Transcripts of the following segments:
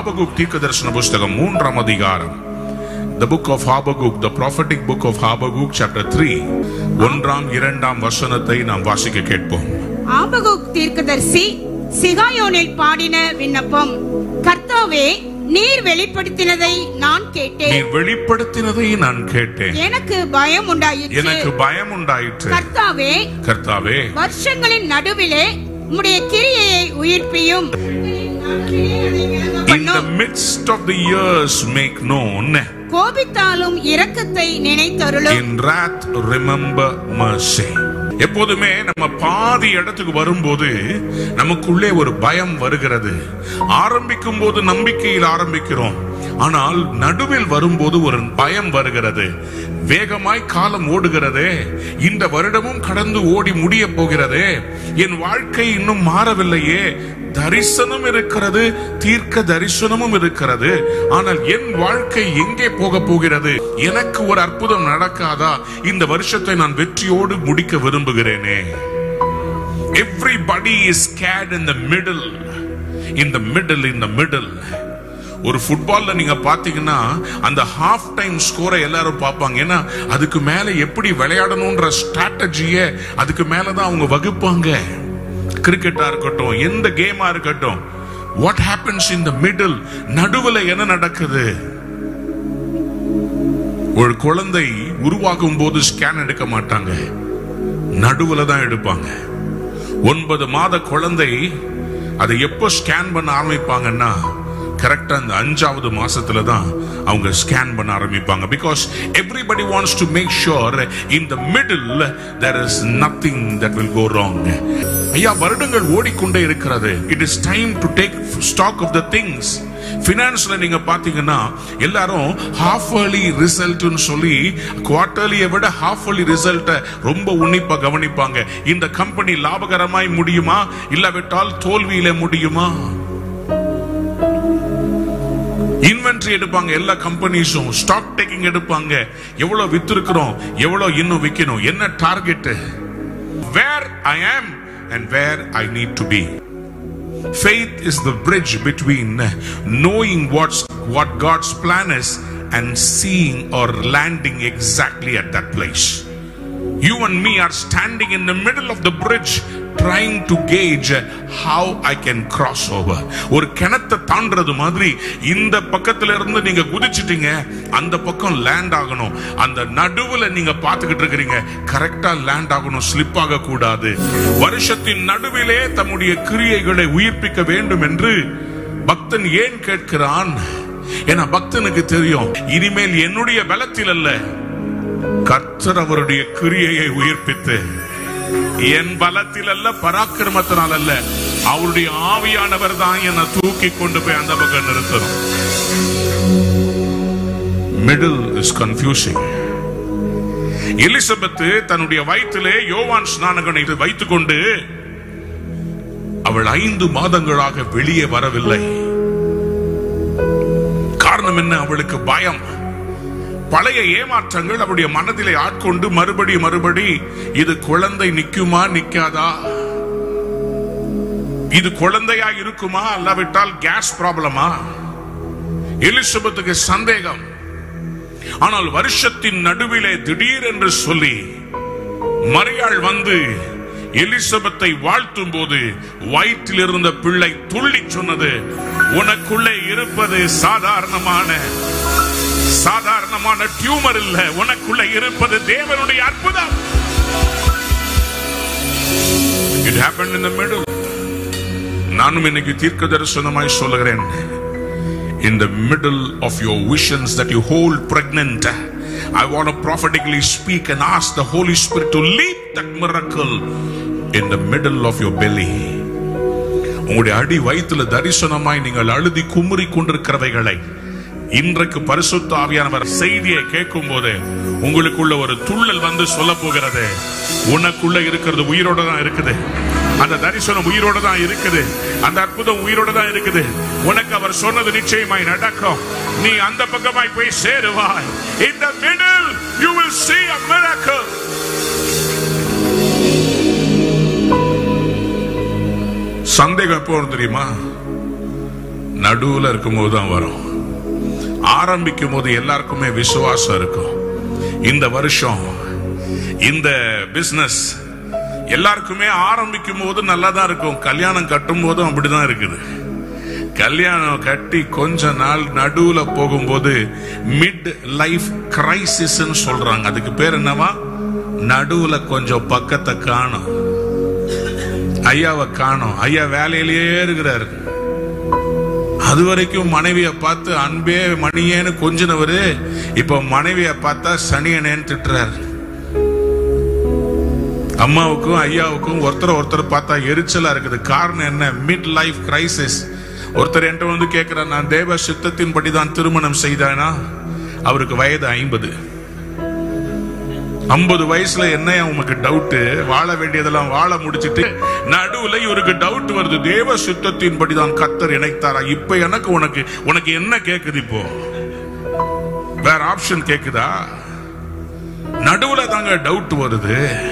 ஹாபகுக் தீர்க்க தரிசன புஸ்தகம் மூன்றாம் அதிகாரம். The book of Habakkuk, the prophetic book of Habakkuk, chapter 3, ஒன்றாம் இரண்டாம் வசனத்தை நாம் வாசிக்க கேட்போம். ஆபகுக் தீர்க்கதரிசி சிகாயோனில் பாடின விண்ணப்பம் கர்த்தாவே நீர் வெளிப்படுத்தினதை நான் கேட்டேன். நீர் வெளிப்படுத்தினதை நான் கேட்டேன். எனக்கு பயம் உண்டாயிற்று. எனக்கு பயம் உண்டாயிற்று. கர்த்தாவே கர்த்தாவே வருஷங்களின் நடுவிலே உம்முடைய கிரியையை உயிர்ப்பியும். In the midst of the years make known. கோபித்தாலும் இரக்கத்தை நினைத்தருளும். In wrath remember mercy. எப்போதுமே நம்ம பாதி இடத்துக்கு வரும்போது நமக்குள்ளே ஒரு பயம் வருகிறது. ஆரம்பிக்கும் போது நம்பிக்கையில் ஆரம்பிக்கிறோம். ஆனால் நடுவில் வரும்போது ஒரு பயம் வருகிறது. வேகமாய் காலம் ஓடுகிறதே. இந்த வருடமும் கடந்து ஓடி முடிய போகிறதே. என் வாழ்க்கை இன்னும் மாறவில்லையே. தரிசனம் இருக்கிறது தீர்க்க தரிசனமும் இருக்கிறது ஆனால் என் வாழ்க்கை எங்கே போக போகிறது? எனக்கு ஒரு அற்புதம் நடக்காதா? இந்த வருஷத்தை நான் வெற்றியோடு முடிக்க விரும்புகிறேனே. Everybody is caught in the middle இந்த மிடில் middle in the ஒரு ஃபுட்பால்ல நீங்க பாத்தீங்கன்னா அந்த ஹாஃப் டைம் ஸ்கோரை எல்லாரும் பார்ப்பாங்க. ஏன்னா அதுக்கு மேல எப்படி விளையாடணும்ன்ற ஸ்ட்ராட்டஜிய அதுக்கு மேலதான் அவங்க வகுப்பாங்க. கிரிக்கெட்டா இருக்கட்டும் எந்த கேமா இருக்கட்டும் what happens in the middle நடுவில் என்ன நடக்குது? ஒரு குழந்தை உருவாகும் போது ஸ்கேன் எடுக்க மாட்டாங்க. நடுவில் தான் எடுப்பாங்க. ஒன்பது மாத குழந்தை அதை எப்போ ஸ்கேன் பண்ண ஆரம்பிப்பாங்கன்னா கரெக்டாக அந்த அஞ்சாவது மாசத்துல தான் அவங்க ஸ்கேன் பண்ண ஆரம்பிப்பாங்க. Because everybody wants to make sure in the middle there is nothing that will go wrong ஐயா வருடங்கள் ஓடிக்கொண்டே இருக்கிறது. It is time to take stock of the things ஃபினான்ஸ்ல நீங்க பாத்தீங்கன்னா எல்லாரும் ஹாஃப் அர்லி ரிசல்ட்னு சொல்லி குவார்டர்லியை விட ஹாஃப் அர்லி ரிசல்ட்டை ரொம்ப உன்னிப்பா கவனிப்பாங்க. இந்த கம்பெனி லாபகரமாய் முடியுமா? இல்லாவிட்டால் தோல்வியில முடியுமா? இன்வென்ட்ரி எடுப்பாங்க எல்லா கம்பெனிஸும் ஸ்டாக் டேக்கிங் எடுப்பாங்க எவ்வளவு வித்திருக்கிறோம் எவ்வளவு இன்னும் விற்கணும் என்ன target where I am and where I need to be Faith is the bridge between knowing what's what God's plan is and seeing or landing exactly at that place. You and me are standing in the middle of the bridge trying to gauge how I can cross over ஒரு கிணத்தை தாண்டது மாதிரி இந்த பக்கத்துல இருந்து நீங்க குதிச்சிட்டீங்க அந்த பக்கம் land ஆகணும். அந்த நடுவுல நீங்க பார்த்துக்கிட்டு இருக்கிறீங்க கரெக்டா லேண்ட் ஆகணும் ஸ்லிப் ஆக கூடாது வருஷத்தின் நடுவிலே தம்முடைய கிரியைகளை உயிர்ப்பிக்க வேண்டும் என்று பக்தன் ஏன் கேட்கிறான்? ஏன்னா பக்தனுக்கு தெரியும் இனிமேல் என்னுடைய பலத்தில் அல்ல கர்த்தர் அவருடைய கிரியையை உயிர்ப்பித்து என் பலத்தில் அல்ல பராக்கிரமத்தினால் அல்ல. அவருடைய ஆவியானவர் தான் என்னை தூக்கி கொண்டு போய் அந்த பக்கம் நிறுத்தணும். மிடில் இஸ் கன்ஃபியூசிங் எலிசபெத் தன்னுடைய வயிற்றிலே யோவான் ஸ்நானகனை வைத்துக் கொண்டு அவள் ஐந்து மாதங்களாக வெளியே வரவில்லை. காரணம் என்ன? அவளுக்கு பயம். பழைய ஏமாற்றங்கள் அவருடைய மனதிலே ஆட்கொண்டு மறுபடி மறுபடி இது குழந்தை நிக்குமா நிக்காதா இது குழந்தையா இருக்குமா அல்லாவிட்டால் கேஸ் ப்ராப்ளமா எலிசபெத்துக்கு சந்தேகம். ஆனால் வருஷத்தின் நடுவிலே திடீர் என்று சொல்லி மரியாள் வந்து எலிசபெத்தை வாழ்த்தும் போது வயிற்றில் இருந்த பிள்ளை துள்ளி சொன்னது உனக்குள்ளே இருப்பது சாதாரணமான சாதாரணமான டியூமர் இல்ல உனக்குள்ள இருப்பது தேவனுடைய அற்புதம் It happened in the middle. நானும் இன்னைக்கு தீர்க்க தரிசனமாய் சொல்லுகிறேன் in the middle of your visions that you hold pregnant I want to prophetically speak and ask the Holy Spirit to leap that miracle in the middle of your belly உங்களுடைய அடி வயிற்றுல தரிசனமாய் நீங்கள் அழுதி குமுறி கொண்டிருக்கிறவைகளை இன்றைக்கு பரிசுத்த ஆவியானவர் செய்தியை கேட்கும் போது உங்களுக்குள்ள ஒரு துள்ளல் வந்து சொல்ல போகிறது உனக்குள்ள இருக்கிறது உயிரோட தான் இருக்குது. அந்த தரிசனம் உயிரோட தான் இருக்குது. அந்த அற்புதம் உயிரோட தான் இருக்குது. உனக்கு அவர் சொன்னது நிச்சயமாய் நடக்கும். நீ அந்த பக்கமாய் போய் சேருவாய். In the middle you will see a miracle. சந்தேகம் எப்போ வரும் தெரியுமா? நடுவுல இருக்கும்போது தான் வரும். ஆரம்பிக்கும் போது எல்லாருக்குமே விசுவாசம் இருக்கும். இந்த வருஷம் இந்த பிஸ்னஸ் எல்லாருக்குமே ஆரம்பிக்கும் போது நல்லா தான் இருக்கும். கல்யாணம் கட்டும் போதும் அப்படிதான் இருக்குது. கல்யாணம் கட்டி கொஞ்ச நாள் நடுவுல போகும்போது மிட் லைஃப் கிரைசிஸ் சொல்றாங்க. அதுக்கு பேர் என்னவா? நடுவுல கொஞ்சம் பக்கத்தை காணும். ஐயாவை காணும். ஐயா வேலையிலேயே இருக்கிறாரு. அது வரைக்கும் மனைவியை பார்த்து அன்பே மணியேன்னு கொஞ்சினவரு இப்ப மனைவியை பார்த்தா சனியனேன்னு திட்டுறாரு. அம்மாவுக்கும் ஐயாவுக்கும் ஒருத்தர் ஒருத்தர் பார்த்தா எரிச்சலா இருக்குது. காரணம் என்ன? மிட் லைஃப் கிரைசிஸ் ஒருத்தர் என்கிட்ட வந்து கேட்கிறார் நான் தேவ சித்தத்தின்படி தான் திருமணம் செய்தானா? அவருக்கு வயது ஐம்பது. ஐம்பது வயசுல என்ன உனக்கு டவுட் வாழ வேண்டியதெல்லாம் வாழ முடிச்சிட்டு நடுவுல இவருக்கு டவுட் வருது. தேவ சித்தத்தின்படி தான் கத்தர் இணைத்தாரா? இப்ப எனக்கு உனக்கு உனக்கு என்ன கேக்குது இப்போ? வேற ஆப்ஷன் கேக்குதா? நடுவுல தாங்க டவுட் வருது.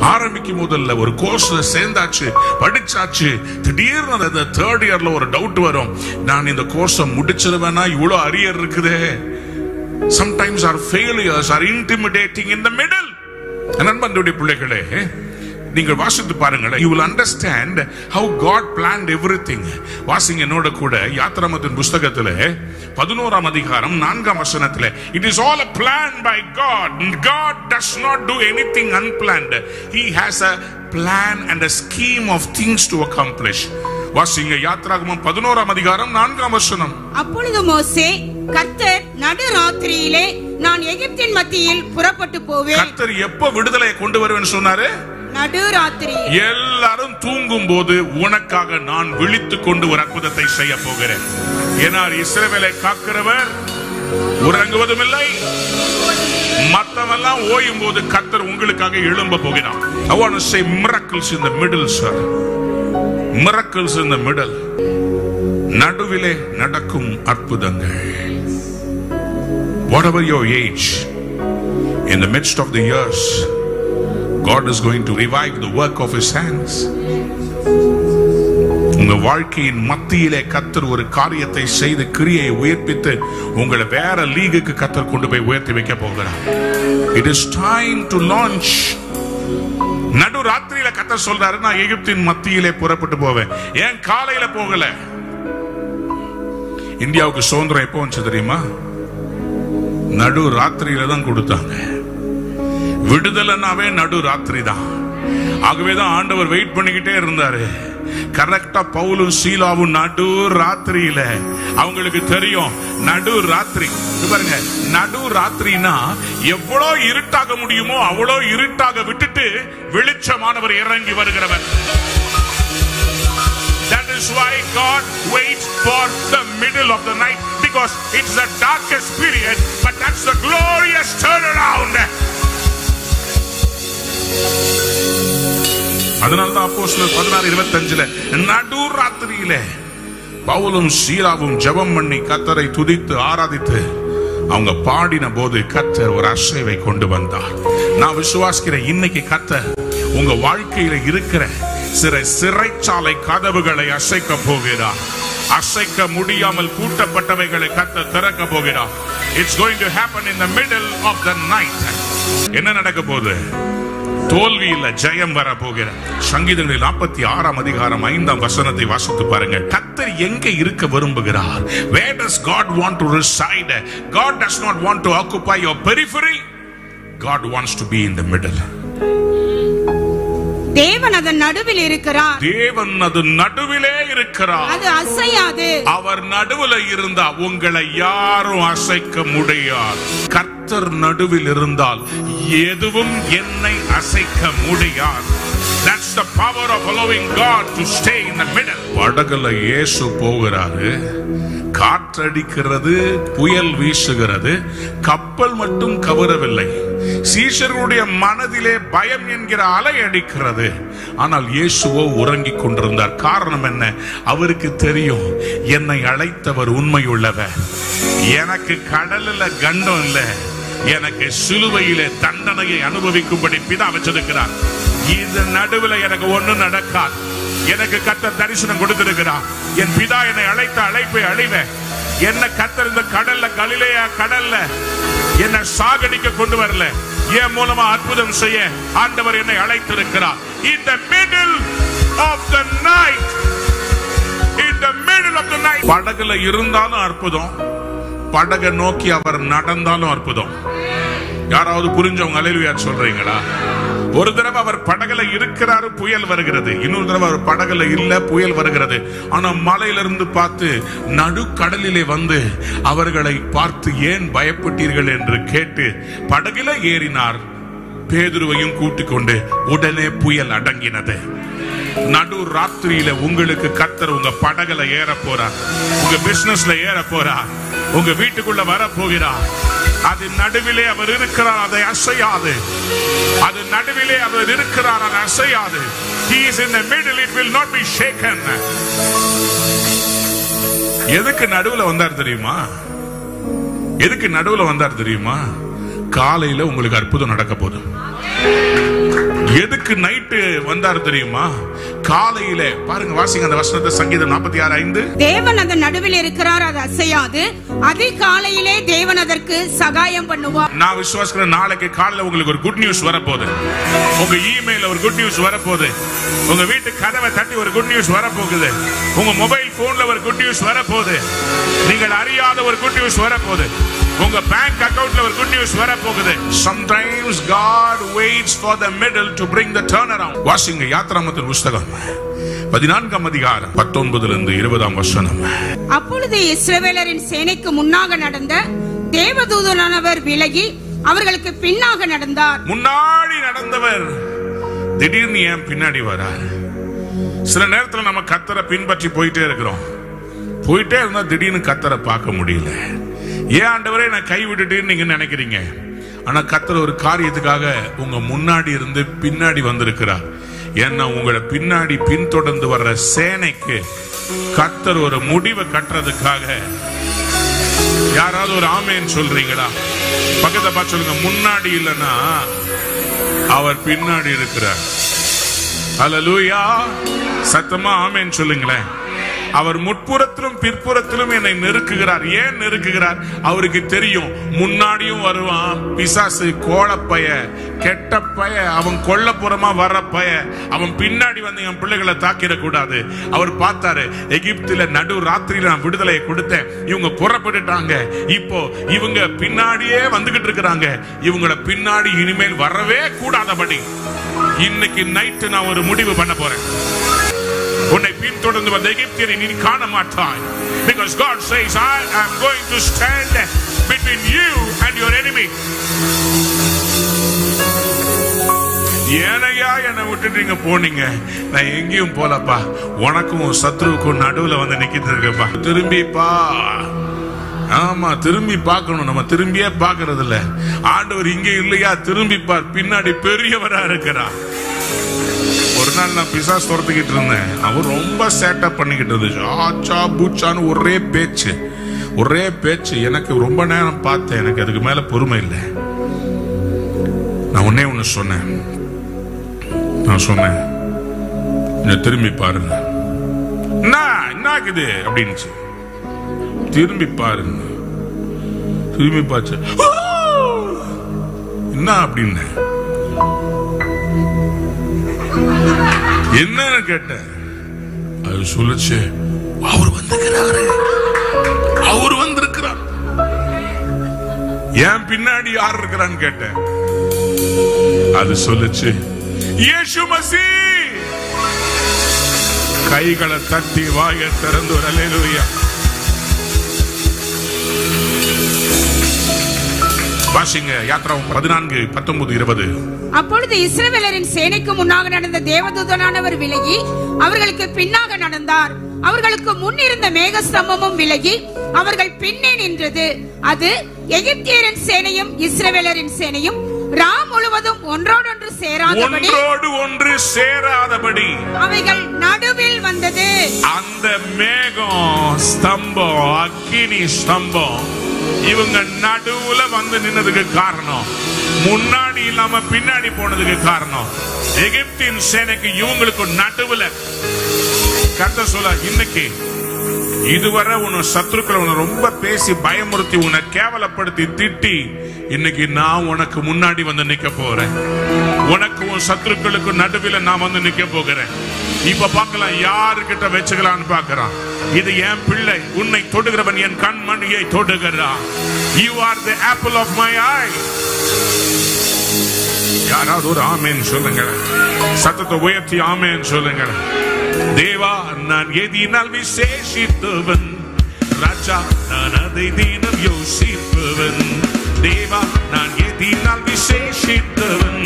ஆரம்பிக்கும் முதல்ல ஒரு கோர்ஸ்ல சேர்ந்தாச்சு படிச்சாச்சு. திடீர்னு அந்த தேர்ட் இயர்ல ஒரு டவுட் வரும். நான் இந்த கோர்ஸை முடிச்சிருவேனா? இவ்வளோ அரியர் இருக்குதே. Sometimes our failures are intimidating in the middle நண்பனுடைய பிள்ளைகளே நீங்கள் வாசித்து பாருங்களேன் you will understand how God planned every thing வாசிங்க என்னோட கூட யாத்திராமத்தின் புஸ்தகத்தில் பதினோராம் அதிகாரம் நான்காம் வசனத்தில் it is all a plan by God God does not do any thing unplanned he has a plan and a scheme of things to accomplish வாசிங்க யாத்ராகமம் பதினோராம் அதிகாரம் நான்காம் வசனம் அப்பொழுது மோசே கர்த்தர் நடு ராத்திரியிலே நான் எகிப்தின் மத்தியில் புறப்பட்டு போவேன். கர்த்தர் எப்ப விடுதலையை கொண்டு வருவேன்னு சொன்னாரு? நடு ராத்திரி எல்லாரும் தூங்கும் போது உனக்காக நான் விழித்து கொண்டு ஒரு அற்புதத்தை செய்ய போகிறேன். ஏனால் இஸ்ரவேலை காக்கிறவர் உறங்குவதும் இல்லை. மத்தவெல்லாம் ஓயும் போது கர்த்தர் உங்களுக்காக எழும்ப போகிறான் I want to say miracles in the middle sir. Miracles in the middle. நடுவிலே நடக்கும் அற்புதங்கள். Whatever your age in the midst of the years God is going to revive the work of his hands. உங்க வாழ்க்கையின் மத்தியிலே கத்தர் ஒரு காரியத்தை செய்து கிரியை உயிர்ப்பித்து உங்களை வேற லீகுக்கு கத்தர் கொண்டு போய் உயர்த்தி வைக்க போகிறார். It is time to launch நடு ராத்திரியில கத்தர் சொல்றாரு நான் எகிப்தின் மத்தியிலே புறப்பட்டு போவேன். ஏன் காலையில போகல? இந்தியாவுக்கு சுதந்திரம் எப்போ வந்துச்சு தெரியுமா? நடு ராத்திரியில தான் கொடுத்தாங்க. விடுதலைனாவே நடு ராத்திரி தான். ஆகவேதான் ஆண்டவர் வெயிட் பண்ணிக்கிட்டே இருந்தாரு. கரெக்டா பவுலும் சீலாவும் நடு ராத்திரியில. அவங்களுக்கு தெரியும் நடு ராத்திரி. பாருங்க நடு ராத்திரினா எவ்வளவு இருட்டாக முடியுமோ அவ்வளோ இருட்டாக விட்டுட்டு வெளிச்சமானவர் இறங்கி வருகிறவர். That is why God waits for the middle of the night. Because it's the darkest period, but that's the glorious turnaround. அதனால்தான் அப்போ பதினாறு இருபத்தஞ்சுல நடு ராத்திரியில பவுலும் சீராவும் ஜெபம் பண்ணி கத்தரை துதித்து ஆராதித்து அவங்க பாடின போது கத்தர் ஒரு அசைவை கொண்டு வந்தார் நான் விசுவாசிக்கிறேன் இன்னைக்கு கத்தர் உங்க வாழ்க்கையில இருக்கிற சிறை சிறைச்சாலை கதவுகளை அசைக்க போகிறார் அசைக்க முடியாமல் கூட்டப்பட்டவைகளை கத்த திறக்க போகிறார் it's going to happen in the middle of the night என்ன நடக்க போகுது? தோல்வி இல்ல ஜெயம் வர போகிற. சங்கீதங்களில் நாற்பத்தி ஆறாம் அதிகாரம் ஐந்தாம் வசனத்தை வாசித்து பாருங்க கத்தர் எங்க இருக்க விரும்புகிறார்? Where does god want to reside? God does not want to occupy your periphery. God wants to be in the middle. தேவன் அதன் நடுவில் இருக்கிறார். தேவன் அது நடுவிலே இருக்கிறார். அது அசையாது. அவர் நடுவுல இருந்தா உங்களை யாரும் அசைக்க முடியாது. கர்த்தர் நடுவில் இருந்தால் எதுவும் என்னை அசைக்க முடியாது. That's the power of allowing God to stay in the middle. படகுல இயேசு போகிறாரு. காற்றடிக்கிறது புயல் வீசுகிறது. கப்பல் மட்டும் கவரவில்லை. சீஷர்களுடைய மனதிலே பயம் என்கிற அலை அடிக்கிறது. ஆனால் இயேசுவோ உறங்கிக் கொண்டிருந்தார். காரணம் என்ன? அவருக்கு தெரியும் என்னை அழைத்தவர் உண்மையுள்ளவர். எனக்கு கடலில் கண்டம் இல்ல. எனக்கு சிலுவையிலே தண்டனையை அனுபவிக்கும்படி பிதா வச்சிருக்கிறார். இந்த நடுவில் எனக்கு ஒண்ணு நடக்காது. எனக்கு கத்தர் தரிசனம் கொடுத்திருக்கிறார். என் பிதா என்னை அழைத்த அழைப்பை அழிவ. என்ன கத்தர் இந்த கடல்ல கலிலையா கடல்ல என்னை சாகடிக்க கொண்டு வரல. என் மூலமா அற்புதம் செய்ய ஆண்டவர் என்னை அழைத்திருக்கிறார். In the middle of the night in the middle of the night படகுல இருந்தாலும் அற்புதம். படகை நோக்கி அவர் நடந்தாலும் அற்புதம். யாராவது புரிஞ்சவங்க அலையிலுயா சொல்றீங்களா? ஒரு தடவை அவர் படகுல இருக்கிறாரு புயல் வருகிறது. இன்னொரு தடவை அவர் படகுல இல்ல புயல் வருகிறது. ஆனா மலையிலிருந்து பார்த்து நடுக்கடலிலே வந்து அவர்களை பார்த்து ஏன் பயப்பட்டீர்கள் என்று கேட்டு படகுல ஏறினார். பேதுருவையும் கூட்டிக் கொண்டு உடனே புயல் அடங்கினது. நடு ராத்திரியில உங்களுக்கு கத்தர் உங்க படகுல ஏற போறார். உங்க பிசினஸ்ல ஏற போறார். உங்க வீட்டுக்குள்ள வர போகிறார். அது நடுவிலே அவர் இருக்கிறார் அதை அசையாது. அது நடுவிலே அவர் இருக்கிறார் அதை அசையாது. He is in the middle it will not be shaken. எதுக்கு நடுவுல வந்தார் தெரியுமா? எதுக்கு நடுவுல வந்தார் தெரியுமா? காலையில உங்களுக்கு அற்புதம் நடக்க போகுது எதுக்கு நைட்டு வந்தார் தெரியுமா? காலையில பாருங்க வாசிங்க அந்த வசனத்தை சங்கீதம் நாற்பத்தி ஆறு ஐந்து. தேவன் அந்த நடுவில் இருக்கிறார் அது அசையாது. அதிகாலையிலே தேவன் அதற்கு சகாயம் பண்ணுவார். நான் விசுவாசிக்கிறேன் நாளைக்கு காலையில உங்களுக்கு ஒரு குட் நியூஸ் வரப்போகுது. உங்க இமெயில ஒரு குட் நியூஸ் வரப்போகுது. உங்க வீட்டு கதவை தட்டி ஒரு குட் நியூஸ் வரப்போகுது. உங்க மொபைல் போன்ல ஒரு குட் நியூஸ் வரப்போகுது. நீங்கள் அறியாத ஒரு குட் நியூஸ் வரப்போகுது. உங்க பேங்க் அக்கவுண்ட்ல ஒரு குட் நியூஸ் வரப்போகுது. Sometimes god waits for the middle to bring the turnaround. வாசிங்க யாத்ராமத்தின் புஸ்தகம். பதினான்காம் அதிகாரம் பத்தொன்பதுல இருந்து இருபதாம் வசனம். அப்பொழுது இஸ்ரவேலரின் சேனைக்கு முன்னாக நடந்த தேவதூதனானவர் விலகி அவர்களுக்கு பின்னாக நடந்தார். முன்னாடி நடந்தவர் திடீர்னு ஏன் பின்னாடி வரார்? சில நேரத்துல நம்ம கத்தரை பின்பற்றி போயிட்டே இருக்கிறோம். போயிட்டே இருந்தா திடீர்னு கத்தரை பார்க்க முடியல. ஏன் ஆண்டவரே நான் கை விட்டுட்டேன்னு நீங்க நினைக்கிறீங்க? ஆனா கத்தர் ஒரு காரியத்துக்காக உங்க முன்னாடி இருந்து பின்னாடி வந்திருக்கிறார். ஏன்னா உங்களை பின்னாடி பின்தொடர்ந்து வர்ற சேனைக்கு கத்தர் ஒரு முடிவை கட்டுறதுக்காக. யாராவது ஒரு ஆமேன்னு சொல்றீங்களா? பக்கத்தை பார்த்து சொல்லுங்க முன்னாடி இல்லைன்னா அவர் பின்னாடி இருக்கிறார். அல்லேலூயா சத்தமா ஆமேன்னு சொல்லுங்களேன். அவர் முற்புறத்திலும் பிற்புறத்திலும் என்னை நெருக்குகிறார். ஏன் நெருக்குகிறார்? அவருக்கு தெரியும். முன்னாடியும் வருவான். பிசாசு கோலப்பய கெட்ட பய அவன் கொல்லப்புறமா வர்ற பய. அவன் பின்னாடி வந்து என் பிள்ளைகளை தாக்கிடக்கூடாது அவர் பார்த்தாரு எகிப்துல நடு ராத்திரியில நான் விடுதலையை கொடுத்தேன். இவங்க புறப்பட்டுட்டாங்க. இப்போ இவங்க பின்னாடியே வந்துகிட்டு இருக்கிறாங்க. இவங்கள பின்னாடி இனிமேல் வரவே கூடாதபடி. இன்னைக்கு நைட்டு நான் ஒரு முடிவு பண்ண போறேன். உன்னை பின்தொடர்ந்து வந்த எகிப்தியரை நீ காண மாட்டாய் because god says i am going to stand between you and your enemy. ஏனையா என்னை விட்டுட்டு நீங்க போனீங்க. நான் எங்கேயும் போலப்பா. உனக்கும் சத்ருவுக்கும் நடுவுல வந்து நிக்கிட்டு இருக்கப்பா திரும்பிப்பா ஆமா திரும்பி பார்க்கணும். நம்ம திரும்பியே பார்க்கறது இல்ல ஆண்டவர் இங்க இல்லையா? திரும்பி பார். பின்னாடி பெரியவரா இருக்கிறார். ஒரு நாள் நான் பிசாஸ் துரத்துக்கிட்டு இருந்தேன். அவர் ரொம்ப சேட்டப் பண்ணிக்கிட்டு இருந்துச்சு. ஆச்சா பூச்சான்னு ஒரே பேச்சு. ஒரே பேச்சு. எனக்கு ரொம்ப நேரம் பார்த்தேன். எனக்கு அதுக்கு மேல பொறுமை இல்லை. நான் ஒன்னே ஒன்று சொன்னேன். நான் சொன்னேன். "இங்க திரும்பி பாருங்க. என்ன? என்ன ஆகுது? அப்படின்னு திரும்பி பாருங்க. திரும்பி பார்த்து என்ன? அப்படின்னு என்னன்னு கேட்டேன். அது சொல்லுச்சு அவர் வந்திருக்கிறாரு. அவர் வந்திருக்கிறார். ஏன் பின்னாடி யார் இருக்கிறான்னு கேட்டேன். அது சொல்லுச்சு இயேசு மசி. கைகளை தட்டி வாய திறந்து ஒரு அல்லேலூயா வாசிங்க யாத்ரா பதினான்கு பத்தொன்பது இருபது. அப்பொழுது இஸ்ரவேலரின் சேனைக்கு முன்னாக நடந்த தேவதூதனானவர் விலகி அவர்களுக்கு பின்னாக நடந்தார். அவர்களுக்கு முன் இருந்த மேகஸ்தம்பமும் விலகி அவர்கள் பின்னே நின்றது. அது எகிப்தியரின் சேனையும் இஸ்ரவேலரின் சேனையும் ரா முழுவதும் ஒன்றோடொன்று சேராதபடி ஒன்றோடு ஒன்று சேராதபடி அவைகள் நடுவில் வந்தது. அந்த மேகம் ஸ்தம்பம் அக்கினி ஸ்தம்பம் இவங்க நடுவுல வந்து நின்னதுக்கு காரணம் முன்னாடி இல்லாம பின்னாடி போனதுக்கு காரணம். எகிப்தின் சேனைக்கு இவங்களுக்கு நடுவுல கத்த சொல்ல இன்னைக்கு இதுவரை உன சத்துருக்களை உன்னை ரொம்ப பேசி பயமுறுத்தி உன்னை கேவலப்படுத்தி திட்டி இன்னைக்கு நான் உனக்கு முன்னாடி வந்து நிக்க போறேன். உனக்கு உன் சத்துருக்களுக்கு நடுவில் நான் வந்து நிக்க போகிறேன். இப்ப பார்க்கலாம் யாருக்கிட்ட வச்சுக்கலாம்னு பார்க்கறான். இது என் பிள்ளை உன்னை தொடுகிறவன் என் கண்மணியை தொடுகிறான். You are the apple of my eye யாராவது ஒரு ஆமேன்னு சொல்லுங்க சத்தத்தை உயர்த்தி ஆமேன்னு சொல்லுங்க தேவா நான் எதினால் விசேஷித்தவன். ராஜா நான் அதை தினம் யோசிப்பவன். தேவா நான் எதினால் விசேஷித்தவன்.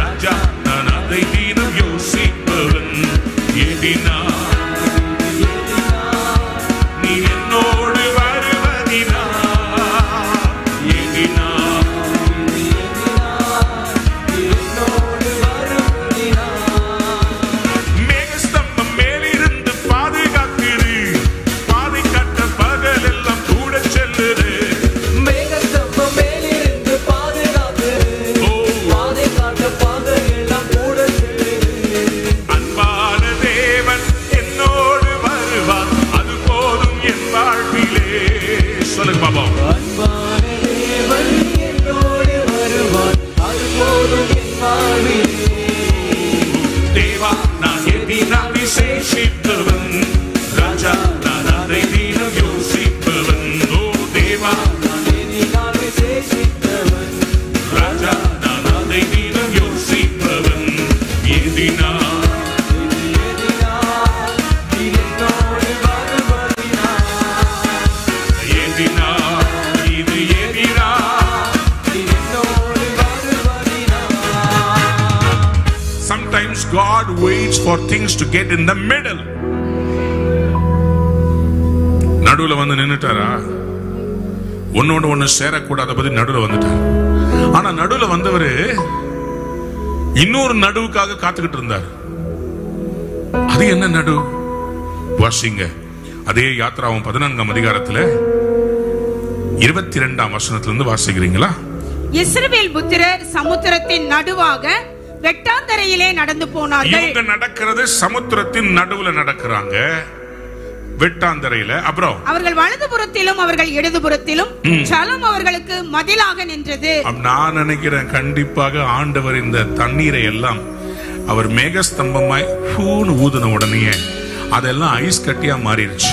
ராஜா சேரக்கூடாத பத்தி நடுவுல வந்துட்டார். ஆனா நடுவுல வந்தவரு இன்னொரு நடுவுக்காக காத்துக்கிட்டு இருந்தார். அது என்ன நடு? வாசிங்க. அதே யாத்ராவும் பதினான்காம் அதிகாரத்துல இருபத்தி ரெண்டாம் வசனத்திலிருந்து வாசிக்கிறீங்களா? இஸ்ரவேல் புத்திரர் சமுத்திரத்தின் நடுவாக வெட்டாந்தரையிலே நடந்து போனார்கள். இவங்க நடக்கிறது சமுத்திரத்தின் நடுவுல நடக்கிறாங்க. வெட்டாந்தரையில அப்புறம்? அவர்கள் வலதுபுறத்திலும் அவர்கள் இடதுபுறத்திலும் ஜலம் அவர்களுக்கு மதிலாக நின்றது. நான் நினைக்கிறேன் கண்டிப்பாக ஆண்டவர் இந்த தண்ணீரை எல்லாம் அவர் மேகஸ்தம்பமாய் பூன்னு ஊதுன உடனே அதெல்லாம் ஐஸ் கட்டியா மாறிடுச்சு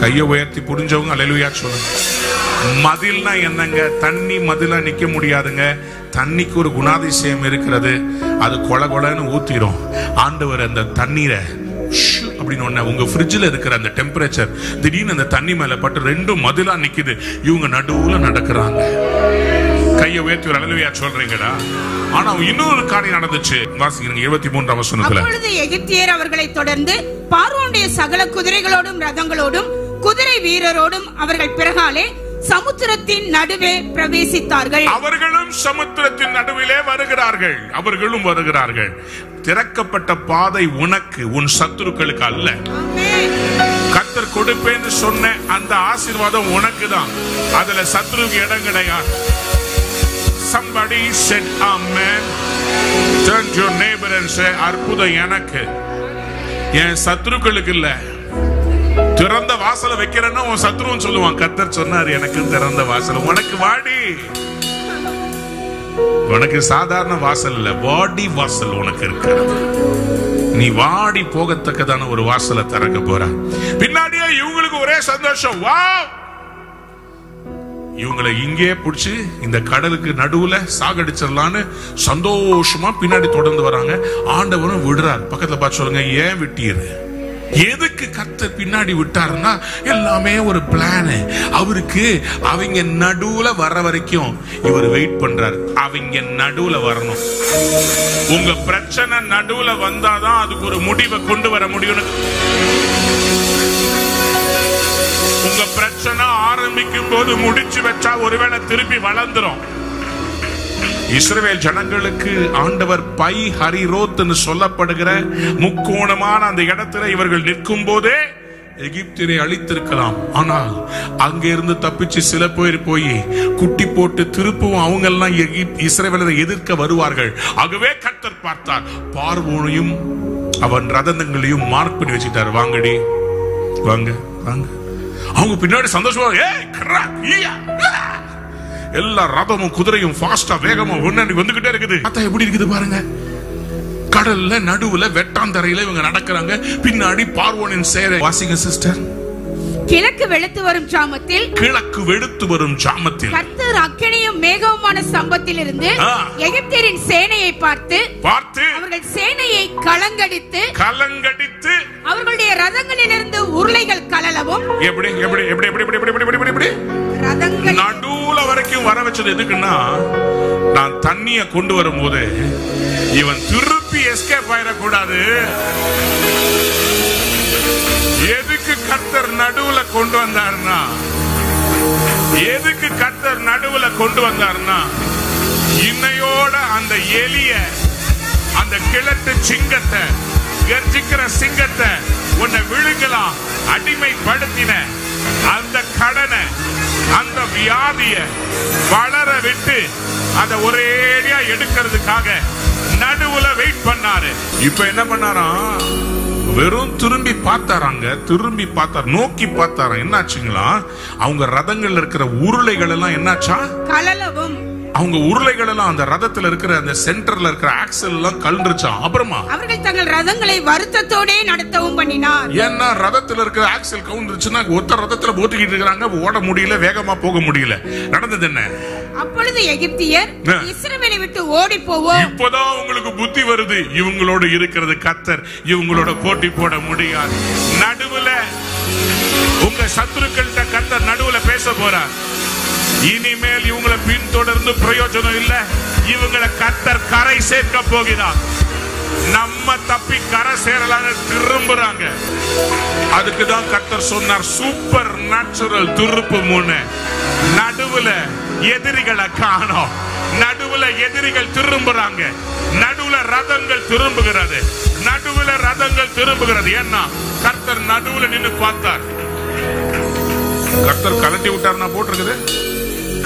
கையை உயர்த்தி புரிஞ்சவங்க அலையிலுயா சொல்லுங்க. மதில்னா என்னங்க? தண்ணி மதிலா நிக்க முடியாதுங்க. தண்ணிக்கு ஒரு குணாதிசயம் இருக்கிறது. அது கொல கொலன்னு ஊத்திரும். ஆண்டவர் அந்த தண்ணீரை அப்படின்னு ஒண்ணு. உங்க ஃப்ரிட்ஜில் இருக்கிற அந்த டெம்பரேச்சர் திடீர்னு அந்த தண்ணி மேல பட்டு ரெண்டும் மதிலா நிக்குது. இவங்க நடுவுல நடக்கிறாங்க. கையை உயர்த்தி ஒரு அழலுவையா சொல்றீங்கடா. ஆனா இன்னொரு காரியம் நடந்துச்சு. வாசிக்கிறீங்க இருபத்தி மூன்றாம் வசனத்துல. அப்பொழுது எகிப்தியர் அவர்களை தொடர்ந்து பார்வோனுடைய சகல குதிரைகளோடும் ரதங்களோடும் குதிரை வீரரோடும் அவர்கள் பிறகாலே சமுத்திரத்தின் நடுவே பிரவேசித்தார்கள். அவர்களும் சமுத்திரத்தின் நடுவிலே வருகிறார்கள். அவர்களும் வருகிறார்கள். திறக்கப்பட்ட பாதை உனக்கு உன் சத்துருக்களுக்கு அல்ல. கத்தர் கொடுப்பேன்னு சொன்ன அந்த ஆசீர்வாதம் உனக்கு தான் அதுல சத்ருக்கு இடம் கிடையாது. Somebody said amen. Turn to your neighbor and say அற்புதம் எனக்கு. என் சத்துருக்களுக்கு இல்ல. திறந்த வாசலை வைக்கிறேன்னா உன் சத்ருவன் சொல்லுவான். கத்தர் சொன்னார் எனக்கு திறந்த வாசல். உனக்கு வாடி. உனக்கு சாதாரண வாசல் இல்ல வாடி வாசல் உனக்கு இருக்கிறது நீ வாடி போகத்தக்கதான ஒரு வாசலை திறக்க போற. பின்னாடியே இவங்களுக்கு ஒரே சந்தோஷம் வா இவங்களை இங்கே புடிச்சு இந்த கடலுக்கு நடுவுல சாகடிச்சிடலான்னு சந்தோஷமா பின்னாடி தொடர்ந்து வராங்க. ஆண்டவரும் விடுறார். பக்கத்துல பார்த்து சொல்லுங்க ஏன் விட்டீரு? எதுக்கு கத்த பின்னாடி விட்டாருன்னா எல்லாமே ஒரு பிளானு அவருக்கு அவங்க நடுவுல வர வரைக்கும் இவர் வெயிட் பண்றாரு. அவங்க நடுவுல வரணும். உங்க பிரச்சனை நடுவுல வந்தாதான் அதுக்கு ஒரு முடிவை கொண்டு வர முடியும் உங்க பிரச்சனை ஆரம்பிக்கும் போது முடிச்சு வச்சா ஒருவேளை திருப்பி வளர்ந்துரும். இஸ்ரவேல் ஜனங்களுக்கு ஆண்டவர் பை ஹரிரோத்னு சொல்லப்படுகிற முக்கோணமான அந்த இடத்துல இவர்கள் நிற்கும் போதே எகிப்தினை அழித்திருக்கலாம். ஆனால் அங்கிருந்து தப்பிச்சு சில பேர் போய் குட்டி போட்டு திருப்பவும். அவங்க எல்லாம் எகிப்த் எதிர்க்க வருவார்கள். ஆகவே கர்த்தர் பார்த்தார். பார்வோனையும் அவன் ரதங்களையும் மார்க் பண்ணி வச்சுட்டார் வாங்கடி. வாங்க வாங்க. அவங்க பின்னாடி சந்தோஷமா ஏய் கிராக், ஈயா, எல்லா ரதமும் குதிரையும் ஃபாஸ்டா வேகமா முன்னாடி வந்துகிட்டே இருக்குது. அத்தா எப்படி இருக்குது பாருங்க? கடல்ல நடுவுல வெட்டாந்தரையில இவங்க நடக்கிறாங்க. பின்னாடி பார்வோனின் சேர. வாசிங்க சிஸ்டர் கிழக்கு வெளுத்து வரும் சாமத்தில் கிழக்கு வெடுத்து வரும் சாமத்தில். கர்த்தர் அக்கினியும் மேகவுமான ஸ்தம்பத்தில் இருந்து. எகிப்தியரின் சேனையை பார்த்து பார்த்து அவர்கள் சேனையை கலங்கடித்து கலங்கடித்து அவர்களுடைய ரதங்களிலிருந்து உருளைகள் கலலவும் எப்படி எப்படி எப்படி எப்படி எப்படி எப்படி எப்படி எப்படி எப்படி? ரதங்கள் நடுவுல வரைக்கும் வர வச்சது எதுக்குன்னா நான் தண்ணிய கொண்டு வரும்போது இவன் திருப்பி எஸ்கேப் ஆயிடக்கூடாது. எதுக்கு கர்த்தர் நடுவுல கொண்டு வந்தாருன்னா? எதுக்கு கர்த்தர் நடுவுல கொண்டு வந்தாருன்னா? இன்னையோட அந்த எலிய அந்த கிழட்டு சிங்கத்தை கர்ஜிக்கிற சிங்கத்தை உன்னை விழுங்கலாம் அடிமைப்படுத்தின. அந்த கடனை அந்த வியாதிய வளர விட்டு அதை ஒரேடியா எடுக்கிறதுக்காக நடுவுல வெயிட் பண்ணாரு. இப்ப என்ன பண்ணாராம்? வெறும் திரும்பி பார்த்தாராங்க திரும்பி பார்த்தார் நோக்கி பார்த்தாராம் என்னாச்சுங்களா? அவங்க ரதங்கள்ல இருக்கிற உருளைகள் எல்லாம் என்னாச்சா? கலலவும். அவங்க உருளைகள் எல்லாம் அந்த ரதத்துல இருக்கிற அந்த சென்டர்ல இருக்கிற ஆக்சல் எல்லாம் கலந்துருச்சான் அப்புறமா? அவர்கள் தங்கள் ரதங்களை வருத்தத்தோடே நடத்தவும் பண்ணினார். ஏன்னா ரதத்துல இருக்கிற ஆக்சல் கவுந்துருச்சுன்னா ஒத்த ரதத்துல போத்திக்கிட்டு இருக்கிறாங்க ஓட முடியல வேகமா போக முடியல. நடந்தது என்ன? அப்பொழுது எகிப்தியர். இஸ்ரவேலை விட்டு ஓடி போவோம் இப்பதான் உங்களுக்கு புத்தி வருது. இவங்களோட இருக்கிறது கத்தர். இவங்களோட போட்டி போட முடியாது. நடுவுல உங்க சத்துருக்கள்கிட்ட கத்தர் நடுவுல பேச போறார். இனிமேல் இவங்களை பின்தொடர்ந்து பிரயோஜனம் இல்ல. இவங்களை கத்தர் கரை சேர்க்க போகிறார். நம்ம தப்பி கரை சேரலான்னு திரும்புறாங்க. அதுக்கு தான் கத்தர் சொன்னார் சூப்பர் நேச்சுரல் துருப்பு மூணு நடுவுல எதிரிகளை காணோம். நடுவுல எதிரிகள் திரும்புறாங்க. நடுவுல ரதங்கள் திரும்புகிறது. நடுவுல ரதங்கள் திரும்புகிறது. ஏன்னா கர்த்தர் நடுவுல நின்னு பார்த்தார். கர்த்தர் கலட்டி விட்டார்னா போட்டிருக்குது.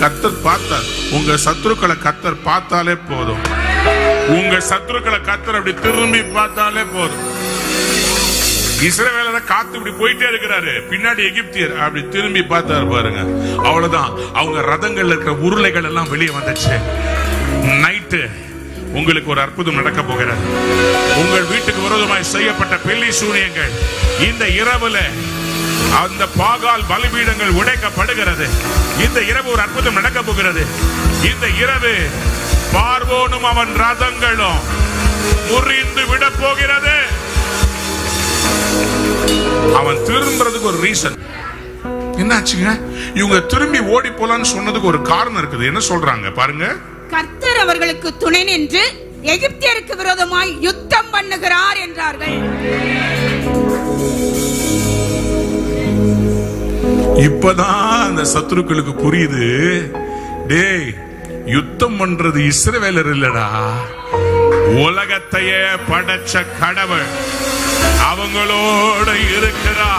கத்தர் பார்த்தார். உங்க சத்துருக்களை கத்தர் பார்த்தாலே போதும். உங்க சத்துருக்களை கத்தர் அப்படி திரும்பி பார்த்தாலே போதும். இஸ்ரவேலரை காத்து இப்படி போயிட்டே இருக்கிறாரு. பின்னாடி எகிப்தியர் அப்படி திரும்பி பார்த்தாரு பாருங்க. அவ்வளவுதான். அவங்க ரதங்கள்ல இருக்கிற உருளைகள் எல்லாம் வெளியே வந்துச்சு. நைட்டு உங்களுக்கு ஒரு அற்புதம் நடக்க போகிறது. உங்கள் வீட்டுக்கு விரோதமாய் செய்யப்பட்ட பெல்லி சூனியங்கள் இந்த இரவுல அந்த பாகால் பலிபீடங்கள் உடைக்கப்படுகிறது. இந்த இரவு ஒரு அற்புதம் நடக்க போகிறது. இந்த இரவு பார்வோனும் அவன் ரதங்களும் முறிந்து விட போகிறது. அவன் திரும்புறதுக்கு ஒரு ரீசன் என்னாச்சுங்க? இவங்க திரும்பி ஓடி போலான்னு சொன்னதுக்கு ஒரு காரணம் இருக்குது. என்ன சொல்றாங்க? பாருங்க. கர்த்தர் அவர்களுக்கு துணை நின்று எகிப்தியருக்கு விரோதமாய் யுத்தம் பண்ணுகிறார் என்றார்கள். இப்பதான் அந்த சத்துருக்களுக்கு புரியுது. டேய் யுத்தம் பண்றது இஸ்ரவேலர் இல்லடா. உலகத்தையே படைச்ச கடவுள் அவங்களோட இருக்கிறா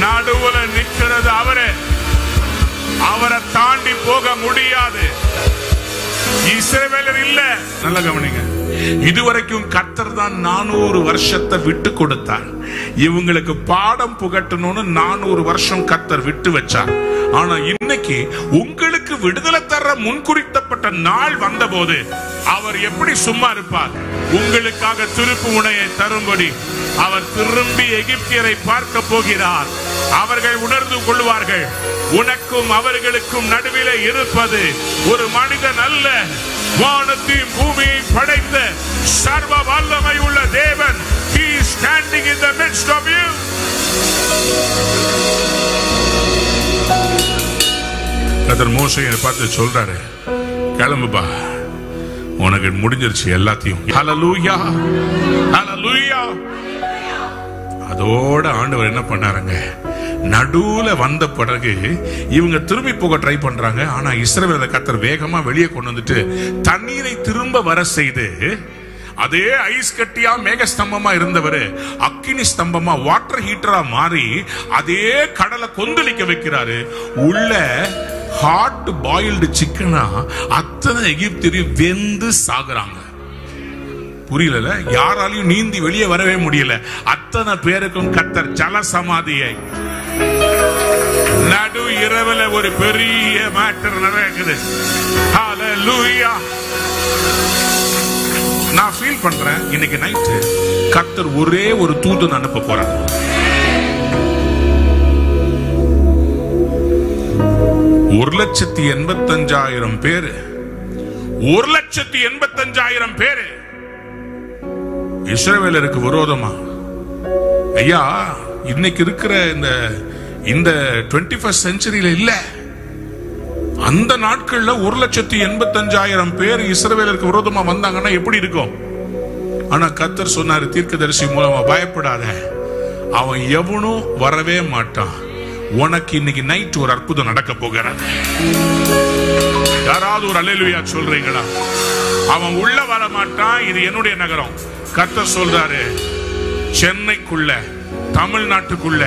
நடுவுல நிக்கிறது அவரு. அவரை தாண்டி போக முடியாது. இஸ்ரவேலர் இல்ல. நல்ல கவனிங்க. இதுவரைக்கும் கத்தர் தான் நானூறு வருஷத்தை விட்டு கொடுத்தார். இவங்களுக்கு பாடம் புகட்டணும்னு நானூறு வருஷம் கத்தர் விட்டு வச்சார். ஆனா இன்னைக்கு உங்களுக்கு விடுதலை தர முன்குறித்தப்பட்ட நாள் வந்தபோது அவர் எப்படி சும்மா இருப்பார்? உங்களுக்காக திருப்பு முனையை தரும்படி அவர் திரும்பி எகிப்தியரை பார்க்க போகிறார். அவர்கள் உணர்ந்து கொள்வார்கள் உனக்கும் அவர்களுக்கும் நடுவில் இருப்பது ஒரு மனிதன் அல்ல வானத்தையும் பூமியையும் படைத்த சர்வ வல்லமை உள்ள தேவன். He is standing in the midst of you. கதர் மோசையை பார்த்து சொல்றாரு கிளம்புப்பா. உனக்கு முடிஞ்சிருச்சு எல்லாத்தையும். ஹலலூயா ஹலலூயா அதோட ஆண்டவர் என்ன பண்ணாருங்க? நடுவுல வந்த பிறகு இவங்க திரும்பி போக ட்ரை பண்றாங்க. ஆனா இஸ்ரவேல கத்தர் வேகமா வெளியே கொண்டு வந்துட்டு தண்ணீரை திரும்ப வர செய்து அதே ஐஸ் கட்டியா மேக ஸ்தம்பமா இருந்தவர் அக்கினி ஸ்தம்பமா வாட்டர் ஹீட்டரா மாறி அதே கடலை கொந்தளிக்க வைக்கிறாரு. உள்ள ஹாட் பாயில்டு சிக்கனா அத்தனை எகிப்தியரையும் வெந்து சாகுறாங்க. புரியல யாராலையும் நீந்தி வெளியே வரவே முடியல. அத்தனை பேருக்கும் கத்தர் ஜல சமாதியை. நடு இரவுல ஒரு பெரிய மேட்டர் நடக்குது. நான் ஃபீல் பண்றேன் இன்னைக்கு நைட்டு கத்தர் ஒரே ஒரு தூதன் அனுப்ப போறார். ஒரு லட்சத்தி எண்பத்தஞ்சாயிரம் பேரு. ஒரு லட்சத்தி எண்பத்தஞ்சாயிரம் பேரு. இஸ்ரவேலருக்கு விரோதமா? ஐயா இன்னைக்கு இருக்கிற இந்த இந்த டுவெண்ட்டி ஃபர்ஸ்ட் செஞ்சுரியில இல்ல. அந்த நாட்கள்ல ஒரு லட்சத்தி எண்பத்தஞ்சாயிரம் பேர் இஸ்ரவேலருக்கு விரோதமா வந்தாங்கன்னா எப்படி இருக்கும்? ஆனா கத்தர் சொன்னாரு தீர்க்கதரிசி மூலமா பயப்படாத. அவன் எவனும் வரவே மாட்டான். உனக்கு இன்னைக்கு நைட் ஒரு அற்புதம் நடக்க போகிறது. யாராவது ஒரு அலையிலுயா சொல்றீங்களா? அவன் உள்ள வர மாட்டான் இது என்னுடைய நகரம். கத்தர் சொல்றாரு சென்னைக்குள்ள தமிழ்நாட்டுக்குள்ள